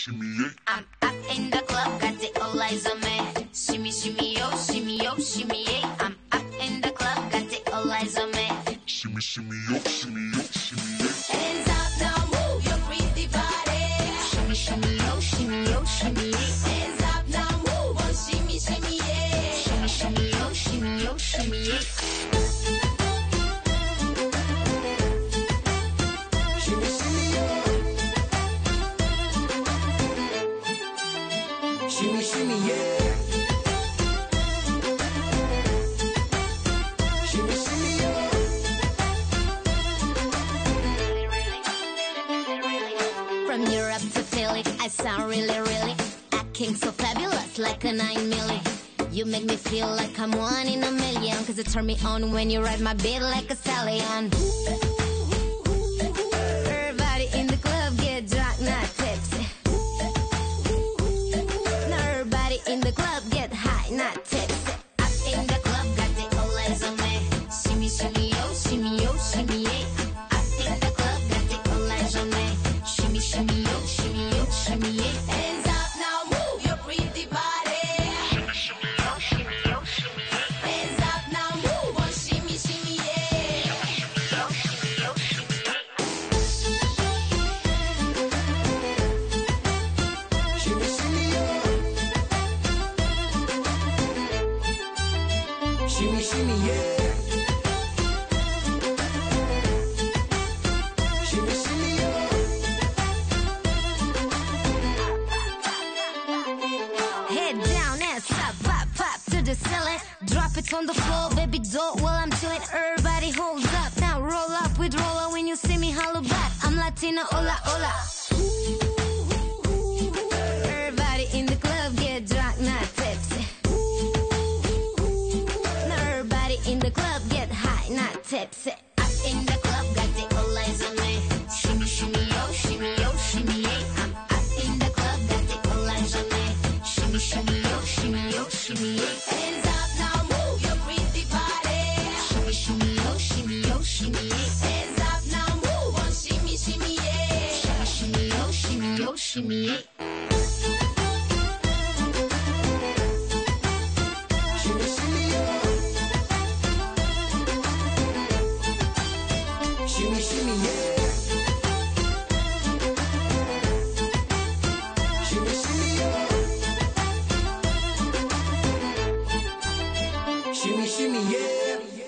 shimmy yeah. I'm up in the club, got the all eyes on me. Shimmy, shimmy, yo, shimmy, yo, shimmy, yeah. I'm up in the club, got the all eyes on me. Shimmy, shimmy, yo, shimmy, yo, shimmy, yeah. Hands up now, move your pretty body. Shimmy, shimmy, yo, shimmy, yo, shimmy, yeah. Hands up now, move on, shimmy, shimmy, yeah. Shimmy, shimmy, yo, shimmy, yo, shimmy, yeah. From Europe to Philly, I sound really, really acting so fabulous, like a nine milli. You make me feel like I'm one in a million, cause you turn me on when you ride my beat like a stallion. Everybody in the club get drunk, not tipsy. Everybody in the club Shimmy, shimmy, yeah. Shimmy, shimmy. Head down, ass up, pop, pop to the ceiling. Drop it on the floor, baby, don't while I'm chilling. Everybody holds up, now roll up with Rolla. When you see me, holla back. I'm Latina, hola, hola. In the club get high, not tipsy. Up in the club, got the all eyes on me. Shimmy, shimmy, yo, shimmy, yo, shimmy, yeah. I'm up in the club, got the all eyes on me. Shimmy, shimmy, yo, shimmy, yo, shimmy, yeah. Hands up now, move your pretty body. Shimmy, shimmy, yo, shimmy, yo, shimmy, yeah. Hands up now, move on, shimmy, shimmy, yeah. Shimmy, shimmy, yo, shimmy, yo, shimmy, yeah. Shimmy, shimmy, yeah. Shimmy, shimmy, yeah. Shimmy, shimmy, yeah.